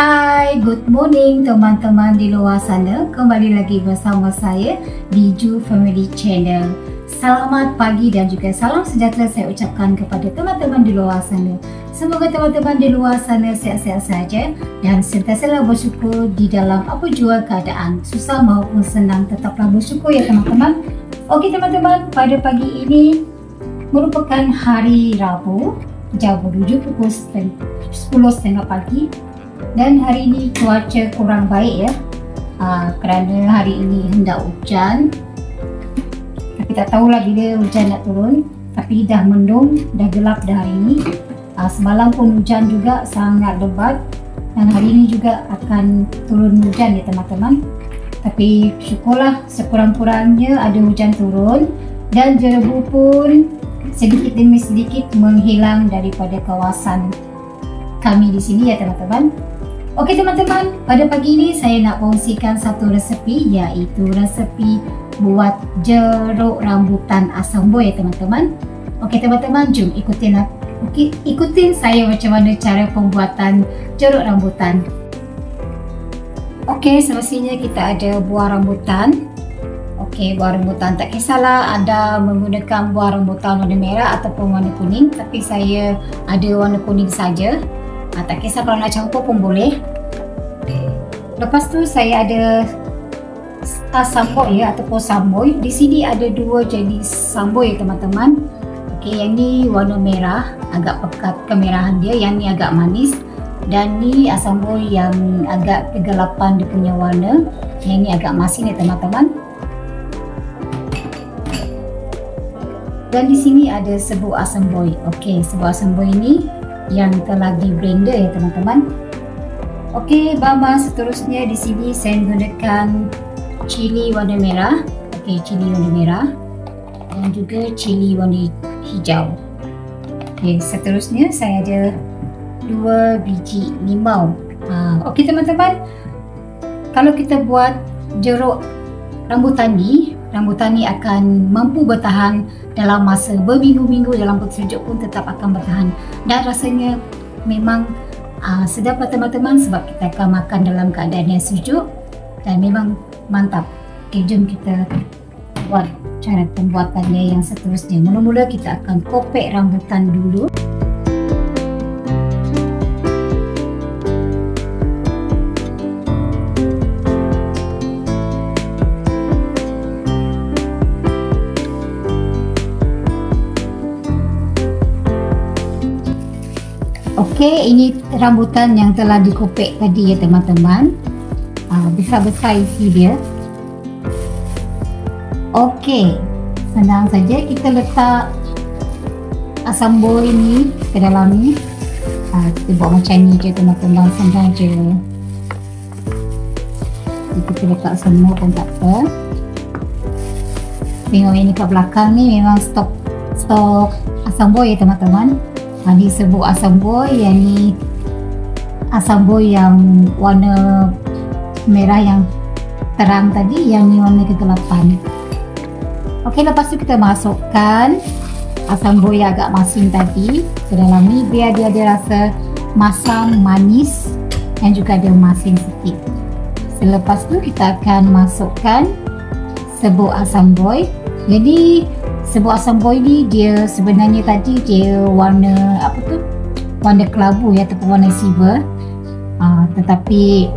Hai, good morning teman-teman di luar sana. Kembali lagi bersama saya di Ju Family Channel. Selamat pagi dan juga salam sejahtera saya ucapkan kepada teman-teman di luar sana. Semoga teman-teman di luar sana sihat-sihat saja dan sentiasa bersyukur di dalam apa jua keadaan. Susah maupun senang tetaplah bersyukur ya teman-teman. Okey teman-teman, pada pagi ini merupakan hari Rabu jam menuju pukul 10.30 pagi dan hari ini cuaca kurang baik ya. Uh, kerana hari ini hendak hujan. Tapi tak tahulah bila hujan nak turun. Tapi dah mendung, dah gelap dah hari ini. Uh, semalam pun hujan juga sangat lebat. Dan hari ini juga akan turun hujan ya teman-teman. Tapi syukurlah sekurang-kurangnya ada hujan turun. Dan jerebu pun sedikit demi sedikit menghilang daripada kawasan kami di sini ya teman-teman Okey teman-teman, pada pagi ini saya nak kongsikan satu resepi iaitu resepi buat jeruk rambutan asam boy ya teman-teman. Okey teman-teman, jom ikutin okay, ikutin saya macam mana cara pembuatan jeruk rambutan. Okey, semestinya kita ada buah rambutan. Okey, buah rambutan tak kisahlah ada menggunakan buah rambutan warna merah ataupun warna kuning, tapi saya ada warna kuning saja. Ha, tak kisah kalau nak campur pun boleh. Lepas tu saya ada asam boy ya ataupun samboy. Di sini ada dua jenis samboy teman-teman. Okey, yang ni warna merah, agak pekat kemerahan dia. Yang ni agak manis. Dan ni asam boy yang agak kegelapan dia punya warna. Yang ni agak masin ya teman-teman. Dan di sini ada sebuah asam boy. Okey, sebuah asam boy ni yang telah di blender ya teman-teman. Okey, bahan seterusnya di sini saya gunakan cili warna merah. Okey, cili warna merah dan juga cili warna hijau. Okey, seterusnya saya ada dua biji limau. Ha, Okey teman-teman, kalau kita buat jeruk rambutan ni, rambutan ni akan mampu bertahan dalam masa berminggu-minggu dalam sejuk pun tetap akan bertahan. Dan rasanya memang uh, sedap lah teman-teman sebab kita akan makan dalam keadaan yang sejuk dan memang mantap. Okay, jom kita buat cara pembuatannya yang seterusnya. Mula-mula kita akan kopek rambutan dulu Okey, ini rambutan yang telah dikopek tadi ya teman-teman. Uh, besar-besar isi dia. Okey, senang saja kita letak asam bor ini ke dalam ni. Uh, kita buat macam ni je teman-teman, senang je. Kita letak semua pun tak apa. Tengok ini kat belakang ni memang stok stok asam bor ya teman-teman. Ini sebut asam boy yang ni asam boy yang warna merah yang terang tadi yang ni warna kegelapan. Okey lepas tu kita masukkan asam boy yang agak masin tadi ke dalam ni biar dia ada rasa masam manis dan juga ada masin sikit. Selepas tu kita akan masukkan sebut asam boy. Jadi sebuah asam boy ni dia sebenarnya tadi dia warna apa tu? Warna kelabu ya ataupun warna silver. Uh, tetapi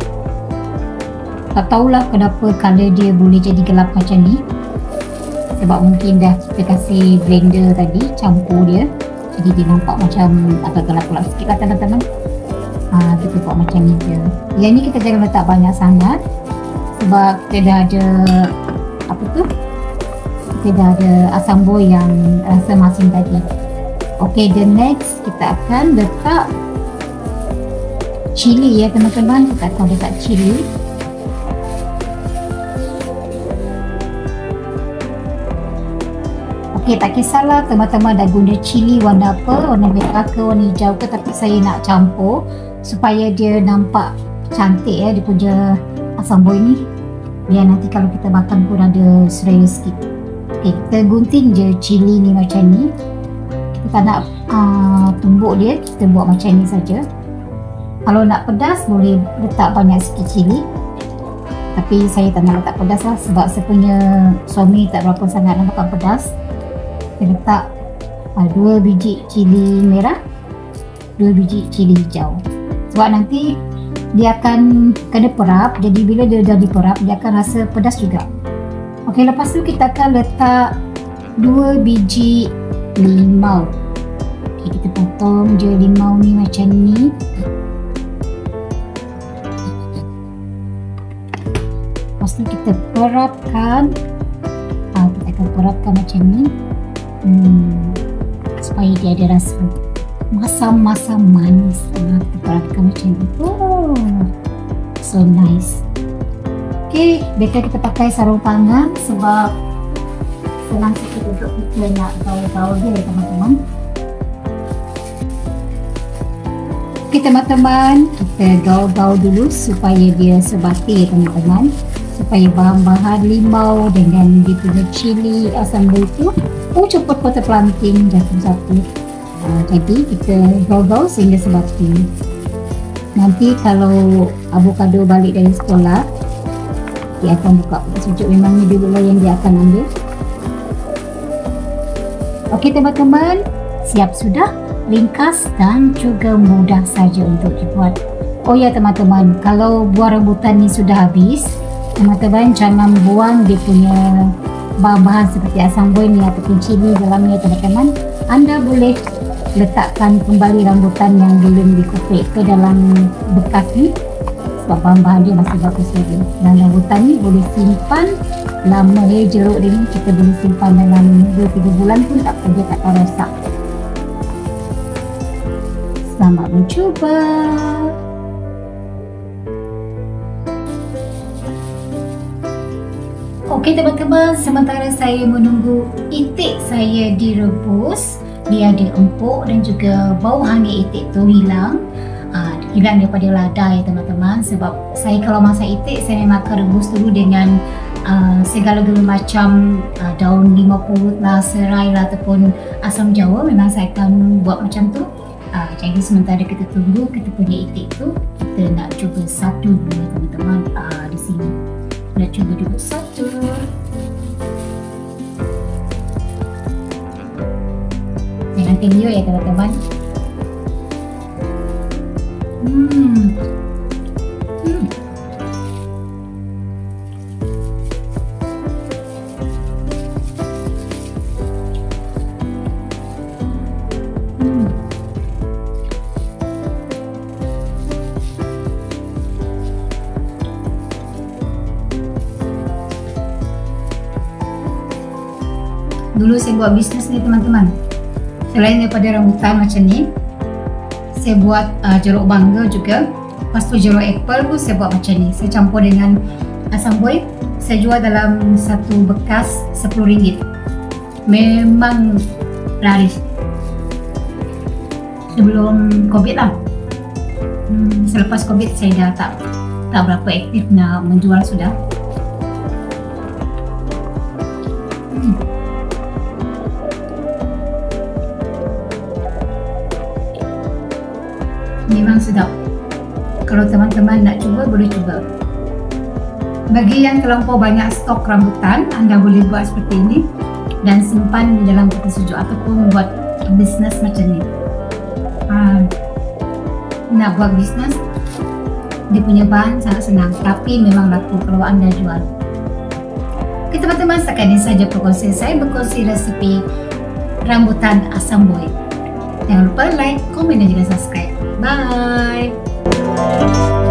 tak tahulah kenapa color dia boleh jadi gelap macam ni. Sebab mungkin dah kita kasih blender tadi campur dia. Jadi dia nampak macam agak gelap-gelap sikit lah teman-teman. Uh, kita buat macam ni je. Yang ni kita jangan letak banyak sangat sebab kita dah ada apa tu dah ada asam boy yang rasa masin tadi. Ok the next kita akan letak cili ya teman-teman. Kita akan letak cili ok tak kisahlah teman-teman dah guna cili warna apa warna merah ke warna hijau ke tapi saya nak campur supaya dia nampak cantik ya dia punya asam boy ni. Biar nanti kalau kita makan pun ada seraya sikit Okay, kita gunting je cili ni macam ni. Kita tak nak uh, tumbuk dia, kita buat macam ni saja. Kalau nak pedas boleh letak banyak sikit cili. Tapi saya tak nak letak pedas lah sebab saya punya suami tak berapa sangat nak makan pedas. Saya letak uh, dua biji cili merah, dua biji cili hijau. Sebab nanti dia akan kena perap. Jadi bila dia dah diperap, dia akan rasa pedas juga. Okey, lepas tu kita akan letak dua biji limau. Okay, kita potong je limau ni macam ni. Lepas tu kita perapkan. Ha, Kita akan perapkan macam ni. Hmm, Supaya dia ada rasa Masam-masam manis. Ha, Kita perapkan macam ni oh, So nice Okay, better kita pakai sarung tangan Sebab Senang sikit untuk kita nak tahu-tahu dia teman-teman. Okay teman-teman, kita gaul-gaul dulu supaya dia sebati teman-teman. Supaya bahan-bahan limau dengan dia punya cili asam itu pun cepat kita planting jatuh satu uh, jadi kita gaul-gaul sehingga sebati nanti kalau avocado balik dari sekolah dia akan buka. Sejuk memang ni dulu yang dia akan ambil. Ok teman-teman. Siap sudah? Ringkas dan juga mudah saja untuk dibuat. Oh ya teman-teman. Kalau buah rambutan ni sudah habis teman-teman jangan buang dia punya bahan-bahan seperti asam buih ni ataupun cili dalamnya teman-teman. Anda boleh letakkan kembali rambutan yang belum dikupik ke dalam bekas ni sebab bahan-bahan dia masih bagus lagi dan rambutan ni boleh simpan lama ya jeruk dia ni kita boleh simpan dalam 2-3 bulan pun tak pergi tak akan rosak selamat mencuba. Okey teman-teman, sementara saya menunggu itik saya direbus, dia ada empuk dan juga bau hangit itik tu hilang. Hilang daripada lada ya teman-teman. Sebab saya kalau masak itik saya memang rebus dulu dengan uh, segala-gala macam uh, daun lima puluh lah, serai lah ataupun asam jawa. Memang saya akan buat macam tu. Uh, jadi sementara kita tunggu kita punya itik tu kita nak cuba satu dulu ya teman-teman. Uh, di sini. Nak cuba duduk satu. Jangan tinggi ya teman-teman hmm. Dulu saya buat bisnes ni teman-teman. Selain daripada rambutan macam ni saya buat uh, jeruk bangga juga. Lepas tu jeruk apple pun saya buat macam ni. Saya campur dengan asam buih saya jual dalam satu bekas RM10 memang laris. Sebelum covid lah. Hmm, selepas covid saya dah tak tak berapa aktif nak menjual sudah kalau teman-teman nak cuba boleh cuba. Bagi yang terlampau banyak stok rambutan anda boleh buat seperti ini dan simpan di dalam peti sejuk ataupun buat bisnes macam ni. Ha, nak buat bisnes dia punya bahan sangat senang tapi memang laku kalau anda jual. Ok teman-teman setakat ini saja perkongsian saya berkongsi resipi rambutan asam buih jangan lupa like, komen dan juga subscribe. Bye. Música